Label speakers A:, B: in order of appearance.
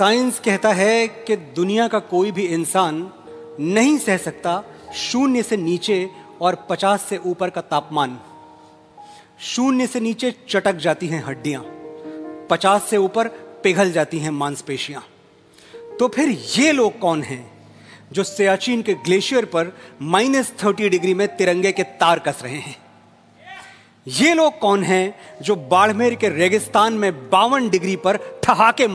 A: Science कहता है कि दुनिया का कोई भी इंसान नहीं सह सकता शून्य से नीचे और पचास से ऊपर का तापमान। शून्य से नीचे चटक जाती हैं हड्डियाँ, पचास से ऊपर पिघल जाती हैं मांसपेशियाँ। तो फिर ये लोग कौन हैं जो सियाचिन के ग्लेशियर पर माइनस थर्टी डिग्री में तिरंगे के तार कस रहे हैं? ये लोग कौन हैं जो बाड़मेर के रेगिस्तान में बावन डिग्री पर ठहाके